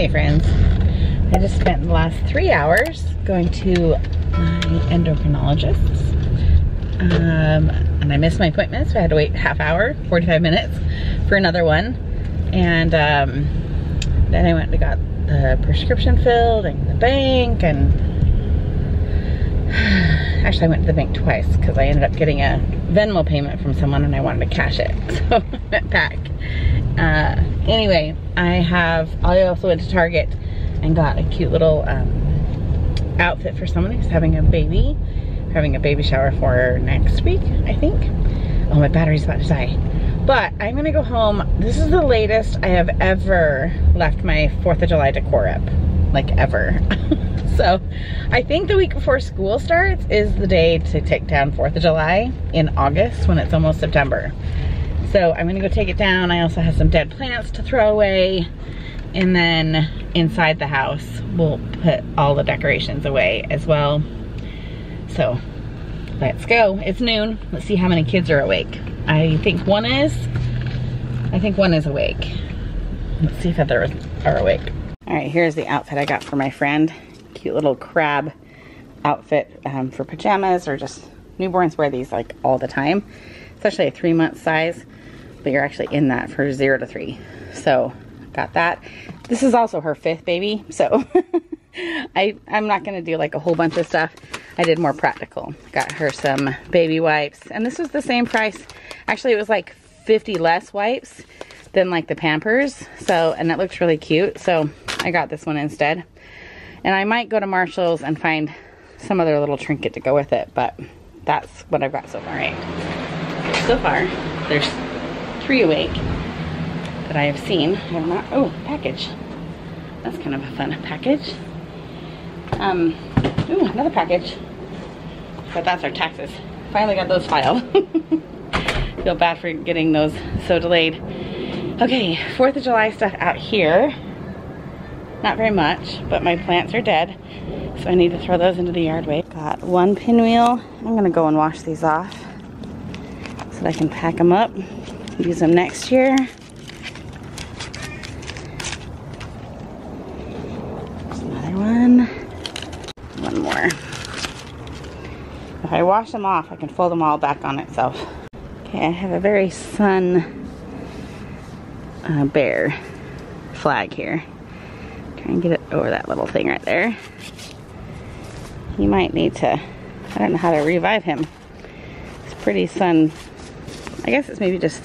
Hey friends, I just spent the last three hours going to my endocrinologist. Um, and I missed my appointment, so I had to wait half hour, 45 minutes for another one. And um, then I went and got the prescription filled and the bank and actually I went to the bank twice because I ended up getting a Venmo payment from someone and I wanted to cash it. So I went back. Uh, anyway, I have, I also went to Target and got a cute little um, outfit for someone who's having a baby. having a baby shower for next week, I think. Oh, my battery's about to die. But I'm gonna go home. This is the latest I have ever left my 4th of July decor up. Like ever. so I think the week before school starts is the day to take down 4th of July in August when it's almost September. So I'm gonna go take it down. I also have some dead plants to throw away. And then inside the house, we'll put all the decorations away as well. So let's go. It's noon. Let's see how many kids are awake. I think one is. I think one is awake. Let's see if others are awake. All right, here's the outfit I got for my friend. Cute little crab outfit um, for pajamas or just newborns wear these like all the time. Especially a three month size, but you're actually in that for zero to three. So got that. This is also her fifth baby, so I, I'm not gonna do like a whole bunch of stuff. I did more practical. Got her some baby wipes, and this was the same price. Actually, it was like 50 less wipes than like the Pampers, so, and that looks really cute, so I got this one instead. And I might go to Marshall's and find some other little trinket to go with it, but that's what I've got so far, right? So far, there's three awake that I have seen. I have not, oh, package. That's kind of a fun package. Um, ooh, another package. But that's our taxes. Finally got those filed. Feel bad for getting those so delayed. Okay, 4th of July stuff out here. Not very much, but my plants are dead. So I need to throw those into the yard waste. Got one pinwheel. I'm gonna go and wash these off so that I can pack them up, use them next year. Another one. One more. If I wash them off, I can fold them all back on itself. Okay, I have a very sun uh, bear flag here. And get it over that little thing right there. You might need to, I don't know how to revive him. It's pretty sun, I guess it's maybe just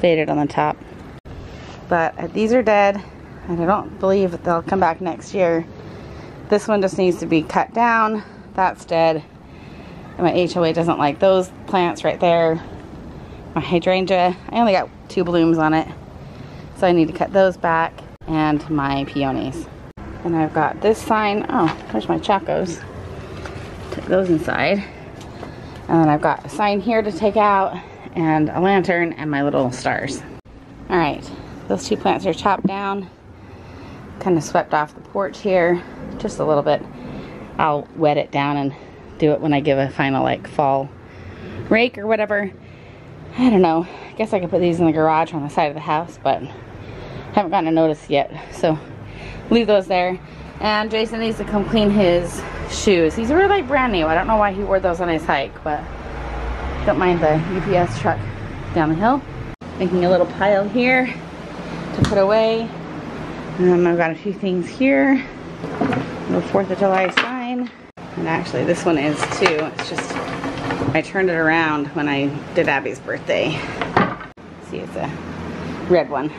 faded on the top. But uh, these are dead, and I don't believe they'll come back next year. This one just needs to be cut down. That's dead. And my HOA doesn't like those plants right there. My hydrangea, I only got two blooms on it. So I need to cut those back and my peonies. And I've got this sign, oh, there's my chacos. Take those inside. And then I've got a sign here to take out and a lantern and my little stars. All right, those two plants are chopped down. Kind of swept off the porch here, just a little bit. I'll wet it down and do it when I give a final like fall rake or whatever. I don't know. I guess I could put these in the garage on the side of the house, but haven't gotten a notice yet. So leave those there. And Jason needs to come clean his shoes. These are like brand new. I don't know why he wore those on his hike, but don't mind the UPS truck down the hill. Making a little pile here to put away. Um, I've got a few things here. The 4th of July sign. And actually this one is too. It's just, I turned it around when I did Abby's birthday. See, it's a red one.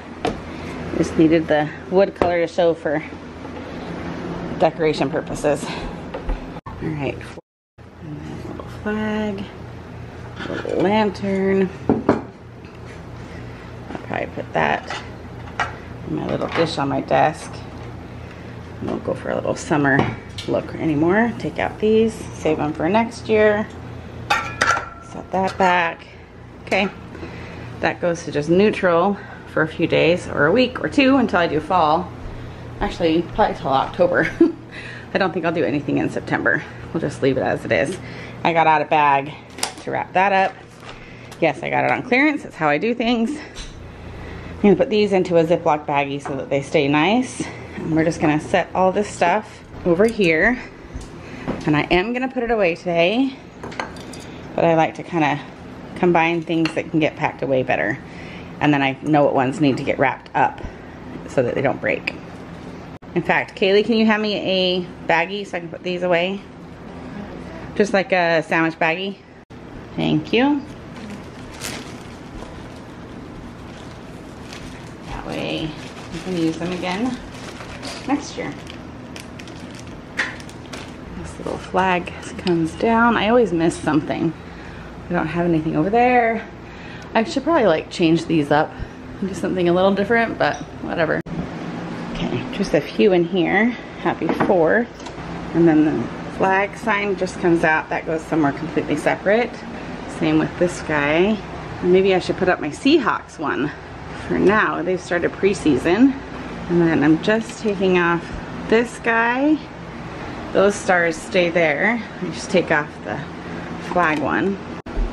Just needed the wood color to show for decoration purposes. All right, little flag, a little lantern. I'll probably put that in my little dish on my desk. I won't go for a little summer look anymore. Take out these, save them for next year. Set that back. Okay, that goes to just neutral for a few days or a week or two until I do fall. Actually, probably till October. I don't think I'll do anything in September. We'll just leave it as it is. I got out a bag to wrap that up. Yes, I got it on clearance. That's how I do things. I'm gonna put these into a Ziploc baggie so that they stay nice. And we're just gonna set all this stuff over here. And I am gonna put it away today, but I like to kind of combine things that can get packed away better. And then I know what ones need to get wrapped up so that they don't break. In fact, Kaylee, can you have me a baggie so I can put these away? Just like a sandwich baggie. Thank you. That way you can use them again next year. This little flag comes down. I always miss something. I don't have anything over there. I should probably like change these up do something a little different, but whatever. Okay, just a few in here. Happy 4th. And then the flag sign just comes out. That goes somewhere completely separate. Same with this guy. Maybe I should put up my Seahawks one. For now, they've started preseason. And then I'm just taking off this guy. Those stars stay there. I just take off the flag one.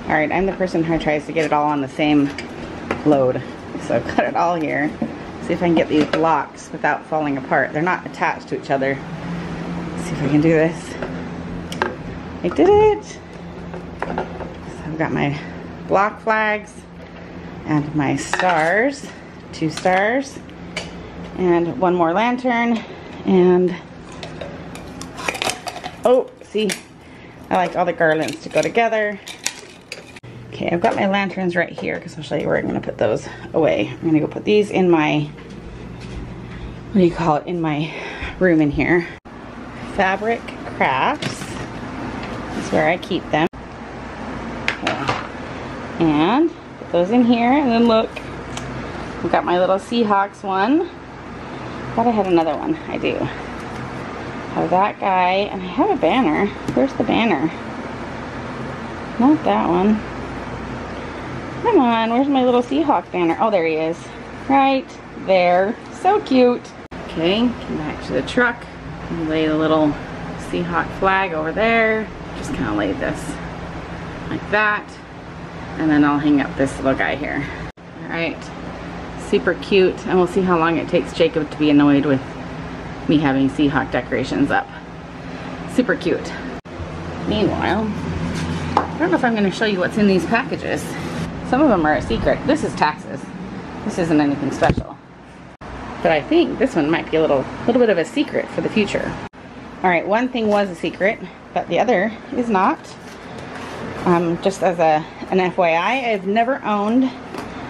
All right, I'm the person who tries to get it all on the same load. So I've got it all here. See if I can get these blocks without falling apart. They're not attached to each other. Let's see if I can do this. I did it. So I've got my block flags and my stars, two stars, and one more lantern, and oh, see, I like all the garlands to go together. Okay, I've got my lanterns right here because I'll show you where I'm going to put those away. I'm going to go put these in my, what do you call it, in my room in here. Fabric Crafts is where I keep them. Okay. And put those in here and then look, I've got my little Seahawks one. Thought I had another one. I do. Have that guy, and I have a banner. Where's the banner? Not that one. On, where's my little Seahawk banner? Oh, there he is. Right there. So cute. Okay, come back to the truck. Lay the little Seahawk flag over there. Just kind of lay this like that. And then I'll hang up this little guy here. All right, super cute. And we'll see how long it takes Jacob to be annoyed with me having Seahawk decorations up. Super cute. Meanwhile, I don't know if I'm gonna show you what's in these packages. Some of them are a secret. This is taxes. This isn't anything special. But I think this one might be a little, little bit of a secret for the future. All right, one thing was a secret, but the other is not. Um, just as a, an FYI, I've never owned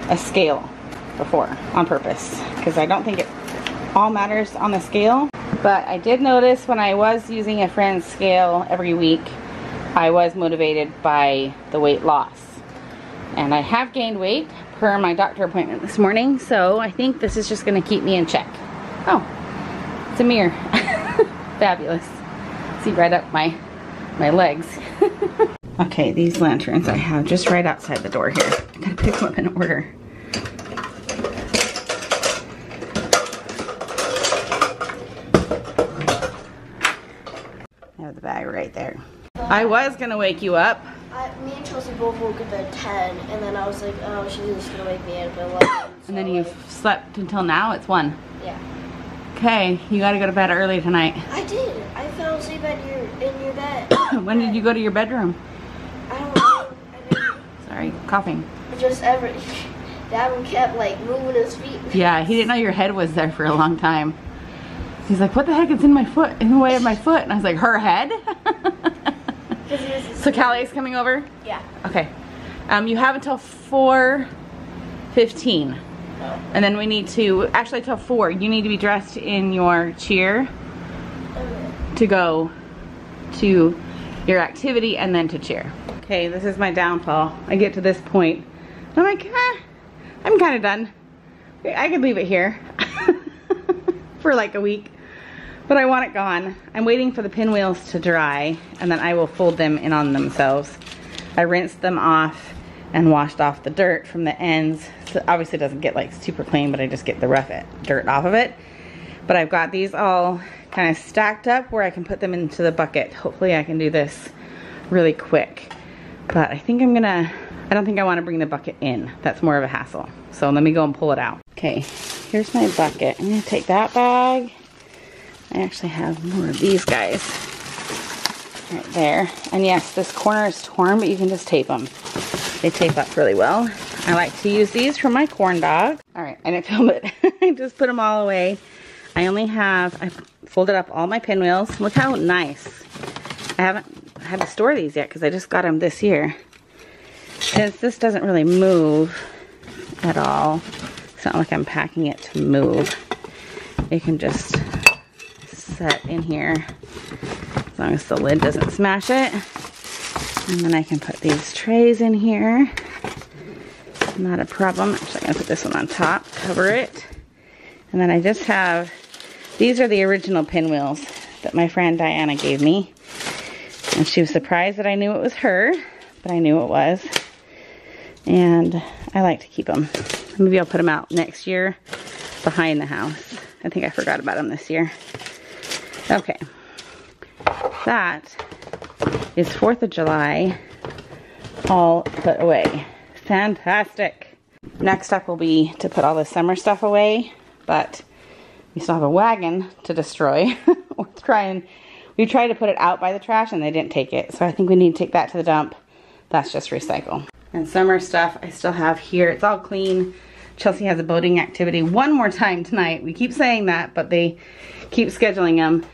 a scale before on purpose because I don't think it all matters on the scale. But I did notice when I was using a friend's scale every week, I was motivated by the weight loss. And I have gained weight per my doctor appointment this morning, so I think this is just gonna keep me in check. Oh, it's a mirror. Fabulous. See right up my, my legs. okay, these lanterns I have just right outside the door here. I gotta pick them up in order. I have the bag right there. I was gonna wake you up. Both woke up at 10, and then I was like, oh, she's just gonna wake me up at 11. And then you've like, slept until now, it's one. Yeah. Okay, you gotta go to bed early tonight. I did. I fell asleep at your, in your bed. when did you go to your bedroom? I don't know. I Sorry, coughing. just ever. Dad one kept like moving his feet. Yeah, he didn't know your head was there for a long time. He's like, what the heck It's in my foot, in the way of my foot? And I was like, her head? 'Cause he was so Callie's coming over? Yeah. Okay. Um, you have until 4.15. And then we need to, actually till 4, you need to be dressed in your cheer to go to your activity and then to cheer. Okay, this is my downfall. I get to this point. I'm like, ah, I'm kind of done. I could leave it here for like a week, but I want it gone. I'm waiting for the pinwheels to dry and then I will fold them in on themselves. I rinsed them off and washed off the dirt from the ends. So obviously it doesn't get like super clean, but I just get the rough it, dirt off of it. But I've got these all kind of stacked up where I can put them into the bucket. Hopefully I can do this really quick. But I think I'm gonna, I don't think I wanna bring the bucket in. That's more of a hassle. So let me go and pull it out. Okay, here's my bucket. I'm gonna take that bag I actually have more of these guys right there. And yes, this corner is torn, but you can just tape them. They tape up really well. I like to use these for my corn dog. All right, I didn't film it. I just put them all away. I only have, I folded up all my pinwheels. Look how nice. I haven't had to store these yet because I just got them this year. Since this doesn't really move at all, it's not like I'm packing it to move. It can just set in here as long as the lid doesn't smash it. And then I can put these trays in here. Not a problem. Actually, I'm gonna put this one on top, cover it. And then I just have, these are the original pinwheels that my friend Diana gave me. And she was surprised that I knew it was her, but I knew it was. And I like to keep them. Maybe I'll put them out next year behind the house. I think I forgot about them this year. Okay. That is 4th of July all put away. Fantastic. Next up will be to put all the summer stuff away, but we still have a wagon to destroy. We're trying, we tried to put it out by the trash and they didn't take it. So I think we need to take that to the dump. That's just recycle. And summer stuff I still have here. It's all clean. Chelsea has a boating activity one more time tonight. We keep saying that, but they keep scheduling them.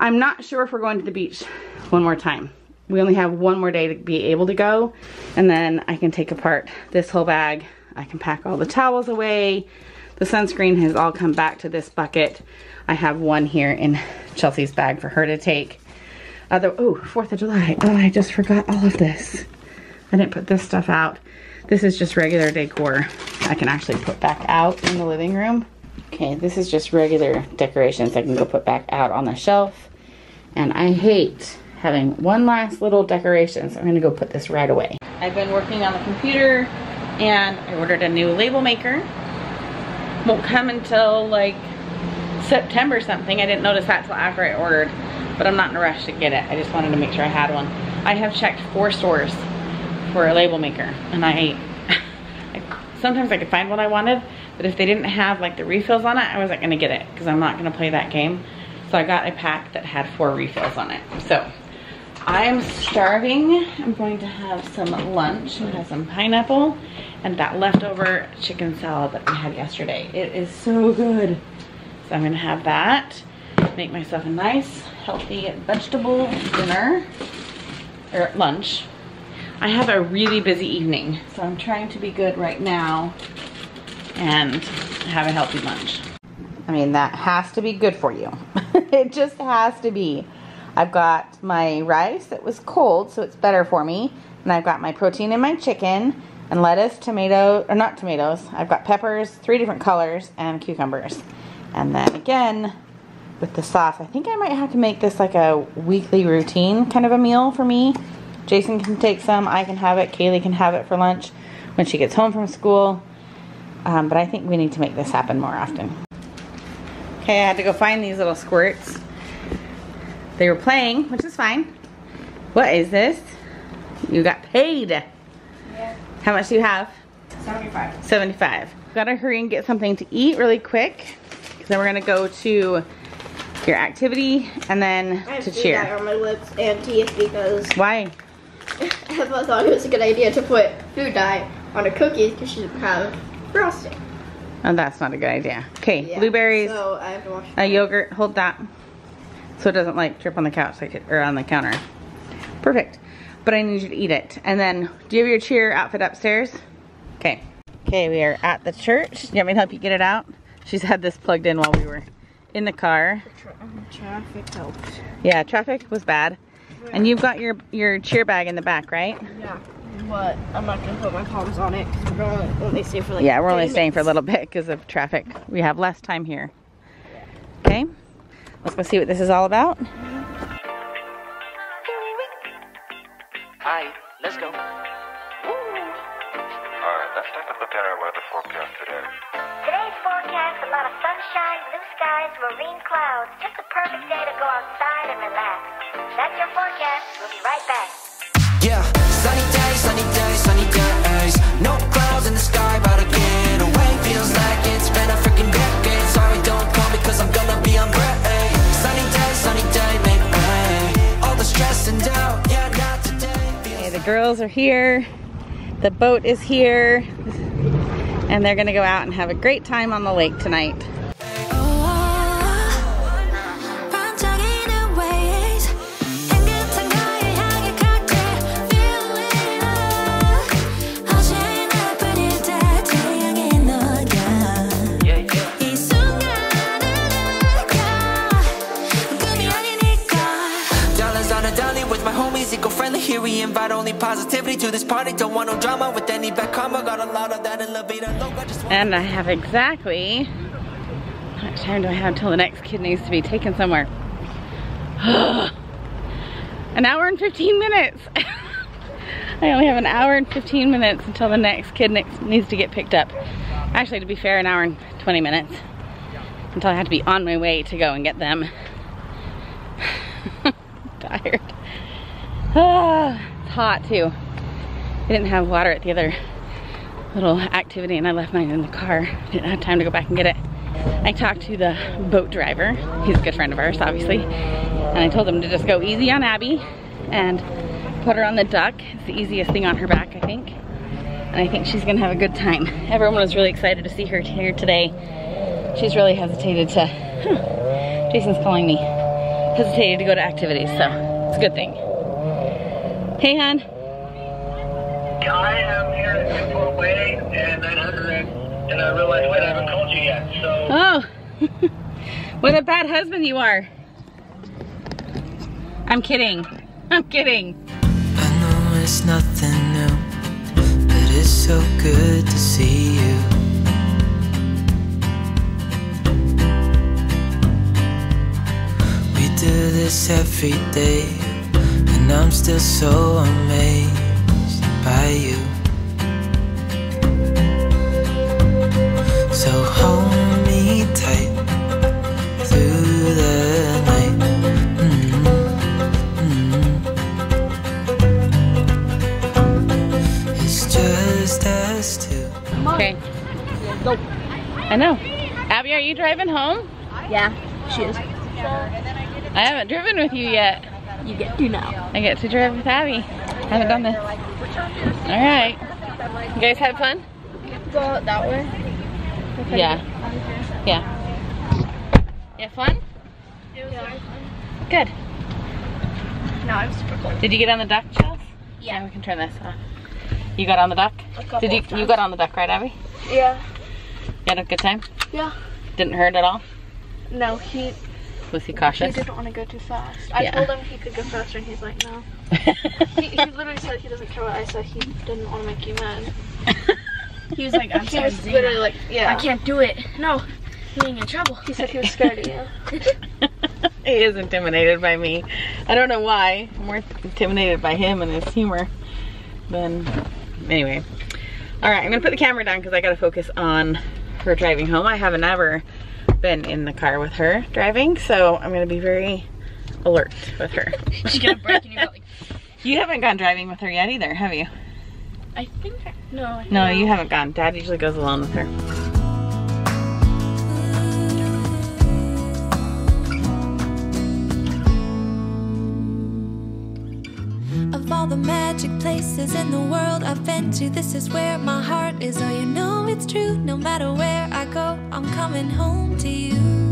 I'm not sure if we're going to the beach one more time. We only have one more day to be able to go, and then I can take apart this whole bag. I can pack all the towels away. The sunscreen has all come back to this bucket. I have one here in Chelsea's bag for her to take. Oh, 4th of July. Oh, I just forgot all of this. I didn't put this stuff out. This is just regular decor. I can actually put back out in the living room. Okay, this is just regular decorations I can go put back out on the shelf. And I hate having one last little decoration, so I'm gonna go put this right away. I've been working on the computer and I ordered a new label maker. Won't come until like September something. I didn't notice that till after I ordered, but I'm not in a rush to get it. I just wanted to make sure I had one. I have checked four stores for a label maker and I, I sometimes I could find what I wanted, but if they didn't have like the refills on it, I wasn't gonna get it because I'm not gonna play that game. So I got a pack that had four refills on it. So I'm starving. I'm going to have some lunch. We have some pineapple and that leftover chicken salad that we had yesterday. It is so good. So I'm gonna have that. Make myself a nice, healthy vegetable dinner, or lunch. I have a really busy evening, so I'm trying to be good right now and have a healthy lunch. I mean, that has to be good for you. it just has to be. I've got my rice that was cold, so it's better for me. And I've got my protein in my chicken and lettuce, tomato, or not tomatoes. I've got peppers, three different colors, and cucumbers. And then again, with the sauce, I think I might have to make this like a weekly routine kind of a meal for me. Jason can take some, I can have it, Kaylee can have it for lunch when she gets home from school. Um, but I think we need to make this happen more often. Okay, I had to go find these little squirts. They were playing, which is fine. What is this? You got paid. Yeah. How much do you have? 75. 75. Gotta hurry and get something to eat really quick. Because then we're gonna go to your activity and then I to cheer. dye on my lips and teeth because Why? Emma thought it was a good idea to put food dye on her cookies because she doesn't have frosting. Oh, that's not a good idea. Okay, Yeah, blueberries, So I have to wash a yogurt, hold that. So it doesn't like drip on the couch like it, or on the counter. Perfect. But I need you to eat it. And then, do you have your cheer outfit upstairs? Okay. Okay, we are at the church. Do you want me to help you get it out? She's had this plugged in while we were in the car. Traffic helped. Yeah, traffic was bad. And you've got your, your cheer bag in the back, right? Yeah. But I'm not gonna put my palms on it because we're to only stay for like Yeah, we're only 30 staying for a little bit because of traffic. We have less time here. Okay, let's go see what this is all about. Girls are here. The boat is here. And they're gonna go out and have a great time on the lake tonight. Eco-friendly. Here we invite only positivity to this party. Don't want no drama with any bad karma. Got a lot of that in And I have exactly, how much time do I have until the next kid needs to be taken somewhere? an hour and 15 minutes. I only have an hour and 15 minutes until the next kid needs to get picked up. Actually, to be fair, an hour and 20 minutes until I have to be on my way to go and get them. Tired. It's hot too. I didn't have water at the other little activity and I left mine in the car. Didn't have time to go back and get it. I talked to the boat driver. He's a good friend of ours, obviously. And I told him to just go easy on Abby and put her on the duck. It's the easiest thing on her back, I think. And I think she's gonna have a good time. Everyone was really excited to see her here today. She's really hesitated to, huh, Jason's calling me, hesitated to go to activities, so it's a good thing. Hey, hon. I am here at Newport Way and 900, and I realized wait, I haven't called you yet. So Oh, what a bad husband you are. I'm kidding. I'm kidding. I know it's nothing new, but it's so good to see you. We do this every day, and I'm still so amazed by you. So hold me tight through the night. Mm, mm. It's just us two. Okay. I know. Abby, are you driving home? Yeah, she is. I haven't driven with you yet. You get to now. I get to drive with Abby. I haven't done this. All right. You guys had fun? Go out that way. Yeah. Yeah. You have fun? Good. Now I'm super cold. Did you get on the duck, Chels? Yeah. we can turn this off. You got on the duck? couple Did you? of You got on the duck, right, Abby? Yeah. You had a good time? Yeah. Didn't hurt at all? No, he Was he he didn't want to go too fast. I Yeah. told him he could go faster, and he's like, no. He, he literally said he doesn't care what I said. He didn't want to make you mad. He was like, I'm He was literally like, yeah. I can't do it. No, getting in trouble. He said he was scared of you. he is intimidated by me. I don't know why. I'm more intimidated by him and his humor than anyway. All right, I'm gonna put the camera down because I gotta focus on her driving home. I haven't ever been in the car with her driving, so I'm gonna be very alert with her. She's gonna break and you're like, You haven't gone driving with her yet either, have you? I think, I, no. I No, you haven't gone. Dad usually goes alone with her. Magic places in the world I've been to, this is where my heart is. Oh, you know it's true. No matter where I go, I'm coming home to you.